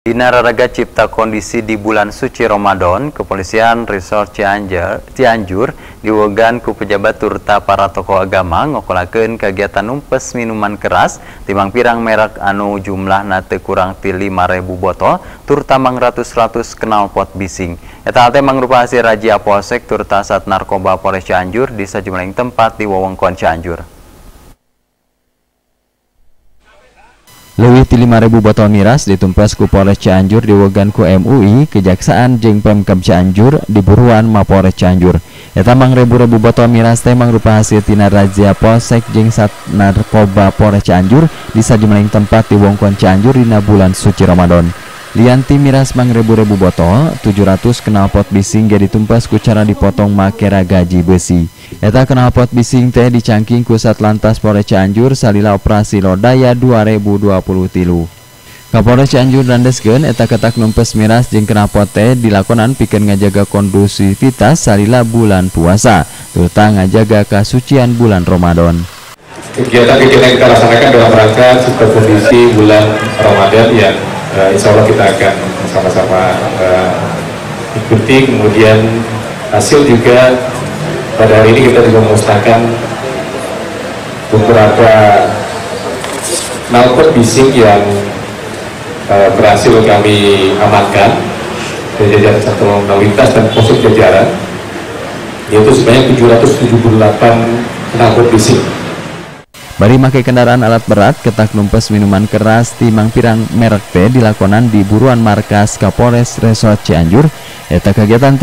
Di Nararaga Cipta Kondisi di bulan suci Ramadan, Kepolisian Resort Cianjur, Cianjur diwegan ku pejabat turta para tokoh agama ngokolakeun kegiatan numpes minuman keras timang pirang merek anu jumlah nate kurang ti 5000 botol turta mang ratus-ratus kenal pot bising. Eta teh mangrupa hasil razia polsek turta sat narkoba Polres Cianjur di sejumlah tempat di wewengkon Cianjur. Lewih ti 5000 botol miras ditumpas ku Polres Cianjur diwegan ku MUI, Kejaksaan jeung Pemkab Cianjur di buruan Mapores Cianjur. Eta mang ribu-ribu botol miras teh mangrupa hasil tina razia Polsek jeung Sat Narkoba Polres Cianjur di sajumlah tempat di wongkon Cianjur dina bulan suci Ramadan. Lianti miras mang ribu-ribu botol, 700 knalpot bising jadi tumpas ku cara dipotong makera gaji besi. Eta knalpot bising teh dicangking ku Satlantas Polres Cianjur salila operasi lodaya 2020 tilu. Kapolres Cianjur dandeskeun eta ketak numpes miras jeung knalpot teh dilakonan pikeun ngajaga kondusivitas salila bulan puasa, terutama ngajaga kasucian bulan Ramadan. Kegiatan-kegiatan yang kita laksanakan dalam rangka kondisi bulan Ramadan yang uh, insya Allah kita akan sama-sama uh, ikuti kemudian hasil juga pada hari ini kita juga memusnahkan beberapa knalpot bising yang uh, berhasil kami amankan. Dari jajaran satu lalu lintas dan posisi jajaran. Yaitu sebanyak 778 knalpot bising. Bari make kendaraan alat berat, ketak numpes minuman keras timang pirang merek teh dilakonan di buruan markas Kapolres Resort Cianjur. Eta kegiatan